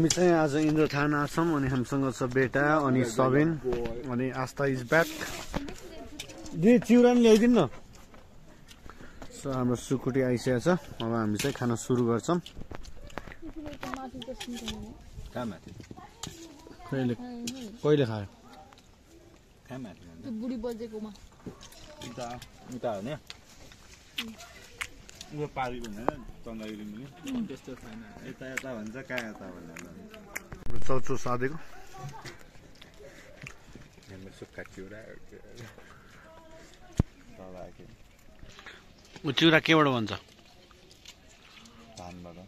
हामी चाहिँ आज इन्द्रथान छौँ अनि हामीसँग छ बेटा अनि सबिन अनि आस्था इज ब्याक। दिदी चिउरा नि ल्याइदिनु न। सो हाम्रो सुकुटी आइसकेको छ। अब हामी चाहिँ खान सुरु गर्छौँ। कहिले कहिले खायो? बुढी बजेकोमा। उता उता हो नि ऊ पारेको हुँदैन चन्द्रगिरी पनि त्यस्तो छैन। यता यता भन्छ कहाँ यता भनेर चौचो साधेको सुक्खा चिउरा चिउरा केबाट भन्छ? धानबाट।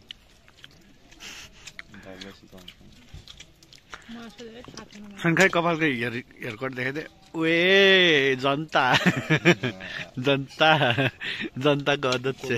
दाइले सिकाउँछ मलाई यसो धेरै थाहा छैन मलाई। खै कपालको हेयर हेयरकट देखाइदिए ए जनता जनता जनताको अध्यक्ष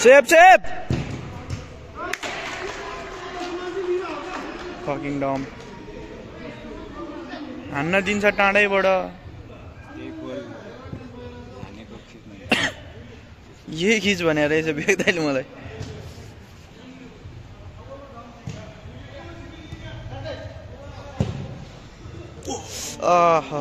है सेप सेप फकिङ डम हान्न दिन्छ टाढैबाट त्यही गोल हानेको खिच्नु यही खिच भनेर रहेछ बेग्दैले मलाई आहा।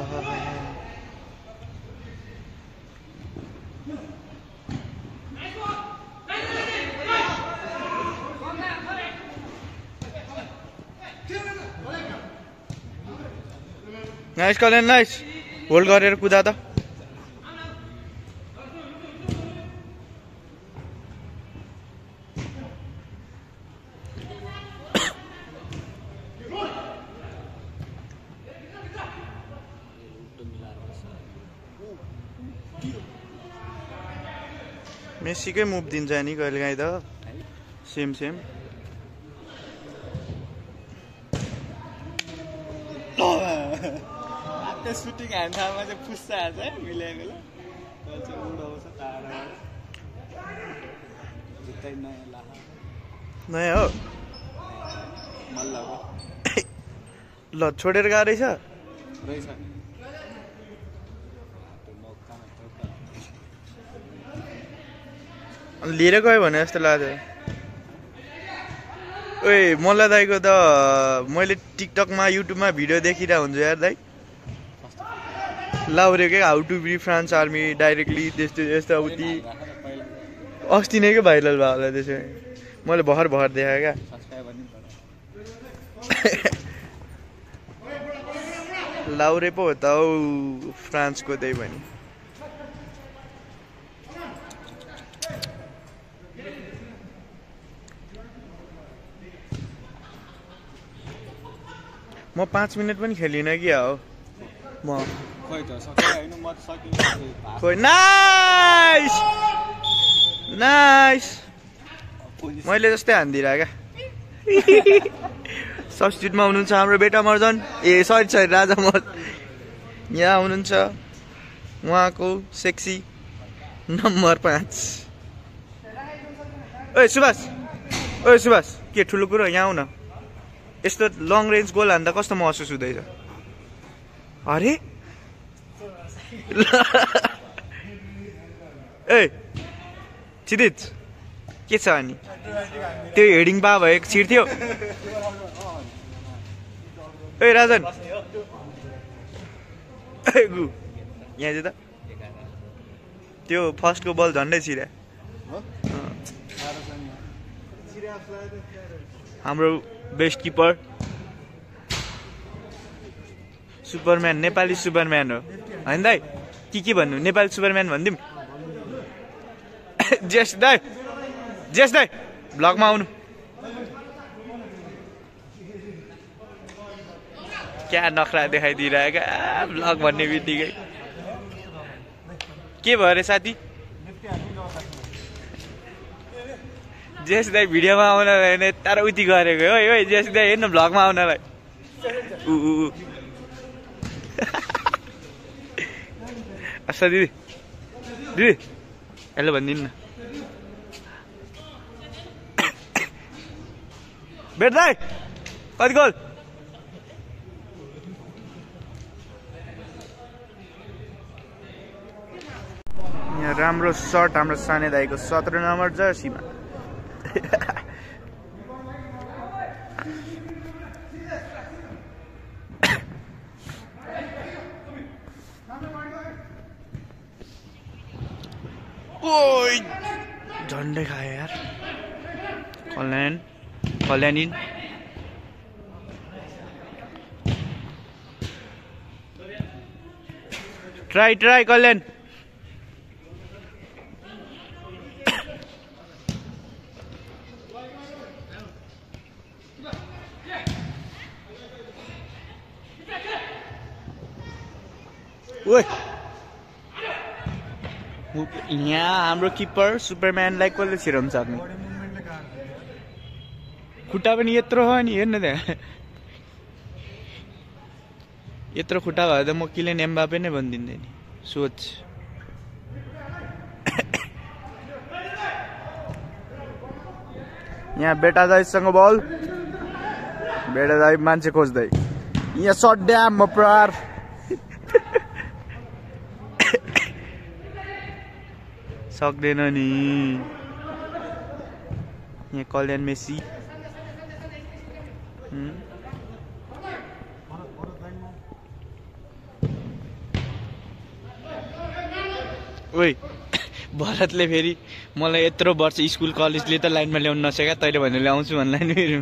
नाइस कल्याण नाइस होल्ड गरेर कुदा त मेसीकै मुभ दिन्छ नि कहिलेकाहीँ त सेम सेम त्यो सुटिङ हान्थामा चाहिँ पुस्छ हान्छ है मिलाएको ल। चाहिँ उडाउँछ जुत्तै नयाँ लाहा। नयाँ हो? मल्लको ल छोडेर गएको रहेछ? रहेछ। त्यो लिएर गयो भने जस्तो लाग्यो ओए मल्ल दाईको त मैले टिकटकमा युट्युबमा भिडियो देखिरहेको हुन्छु यार दाई। लाउरेकै how to be France army directly त्यस्तो यस्तो उति अस्ति नै के भाइरल भयो होला त्यसो। मैले भर भर देखाएँ क्या। लाउरे पो हो त औ फ्रान्सको त्यही पनि। म पाँच मिनट पनि खेलिनँ कि हो। म खोइ त सक्यो होइन म त सकिनँ खोइ नाइस नाइस मैले जस्तै हानिदिएर क्या। सब्सटिट्युटमा हुनुहुन्छ हाम्रो बेटा मर्जन ए सरी सरी राजा मर यहाँ हुनुहुन्छ उहाँको सेक्सी नम्बर पाँच। ओए सुभाष। ओए सुभाष के ठुलो कुरो यहाँ आउ न यस्तो लङ रेन्ज गोल हान्दा कस्तो महसुस हुँदैछ? अरे? ए क्षितिज के छ अनि? त्यो हेडिङ पा भएको छिर्थ्यो ए राजन। गु। यहाँ चाहिँ त। त्यो फर्स्टको बल झन्डै छिर्या हाम्रो best keeper. Superman Nepali superman हो। होइन दाइ? के के भन्नु? नेपाली सुपरम्यान भनिदिउँ जेस दाइ! जेस दाइ! भ्लगमा आउनु। क्या नखरा देखाइदिइरहेको? आ, भ्लग भन्ने बित्तिकै। के भयो अरे साथी? जेस दाई भिडियोमा आउनलाई नै तर उति गरेको हो। है जेस दाई हेर्नु भ्लगमा आउनलाई। ऊ। अच्छा दिदी दिदी हेलो भनिदिनु न बेट दाई कति गोल राम्रो सर्ट हाम्रो साने दाईको सत्र नम्बर जर्सीमा ओइ झन्डै खायो यार कल्याण कल्याणिन। Try try Kalyan. यहाँ हाम्रो किपर सुपरम्यानलाई कसले छिराउनु सक्ने? खुट्टा पनि यत्रो हो नि हेर्न त्यहाँ यत्रो खुट्टा भए त म किलेन एम्बापे नै भनिदिन्थेँ नि सोच। यहाँ बेटा दाईसँग बल। बेटा दाई मान्छे खोज्दै। यहाँ सट ड्याम प्रहार। सक्दैन नि। यहाँ कल्याण मेसी। ओइ भरतले फेरि मलाई यत्रो वर्ष स्कुल कलेजले त लाइनमा ल्याउनु नसकेका तैँले भने ल्याउँछु भन्ला नि फेरि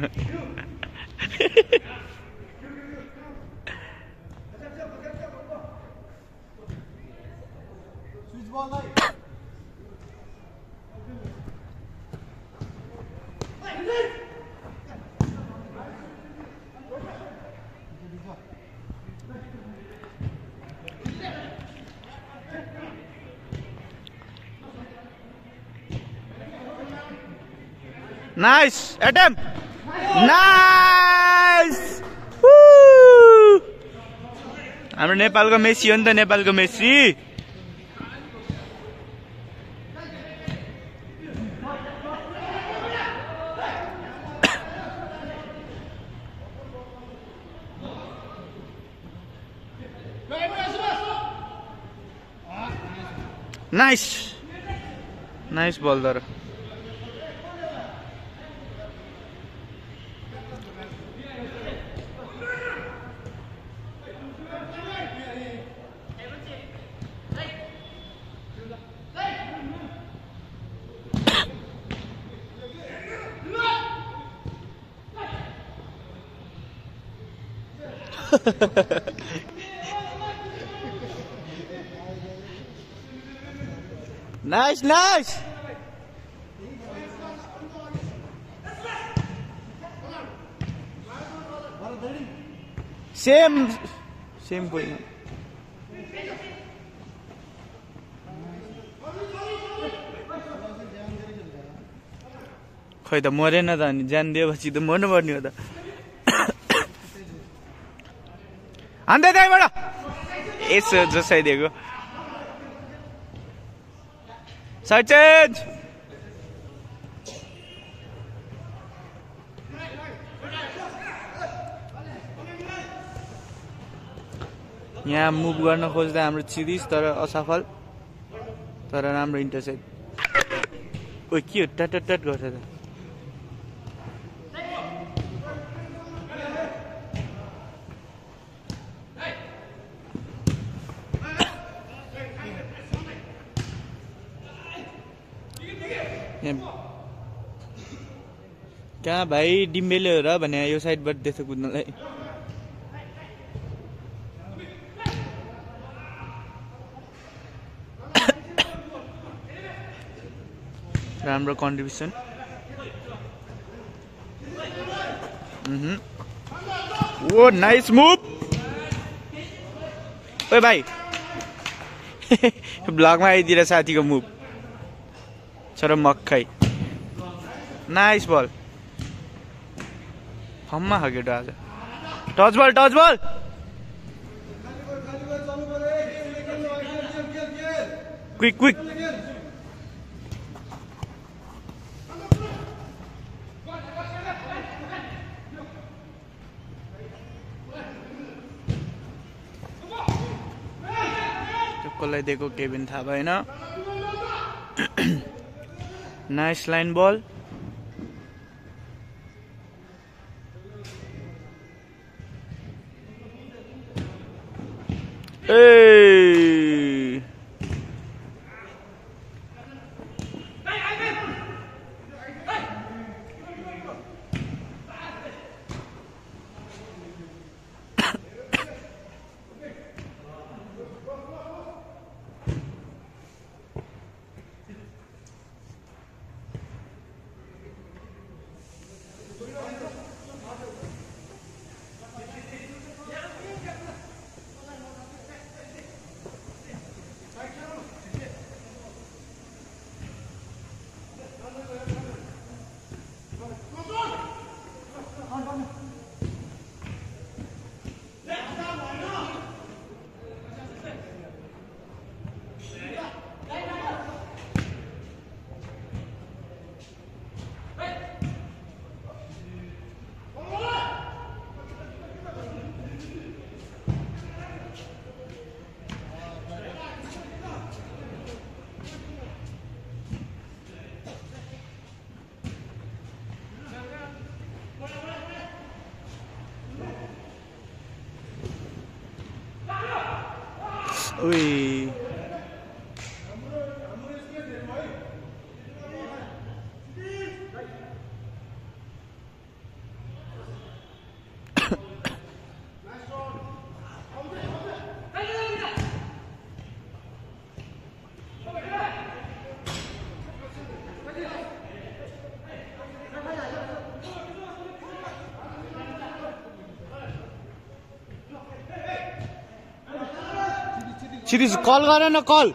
नाइस एटम नाइस हाम्रो नेपालको मेसी हो नि त नेपालको Messi. Nice nice ball Nice, nice. Same, same point. खोइ त मरेन त अनि ज्यान दिएपछि त मर्नुपर्ने हो त हान्दै त्यहीँबाट यसो जोसाइदिएको साइड चेन्ज यहाँ मुभ गर्न खोज्दा हाम्रो चिरिस तर असफल तर राम्रो इन्टरसेप्ट ओ के हो? ट्याट ट्याट गर्छ त। कहाँ भाइ डिम्बेले हो र भने यो साइडबाट देख्छ कुद्नलाई राम्रो कन्ट्रिब्युसन ओ नाइस मुभ ओ भाइ ब्लगमा आइदिएर साथीको मुभ छोरो मक्खै नाइस बल फम्मा केटो आज touch ball touch ball quick quick कसलाई दिएको केही पनि थाहा भएन नाइस लाइन बल ए 喂 She is call Varana call.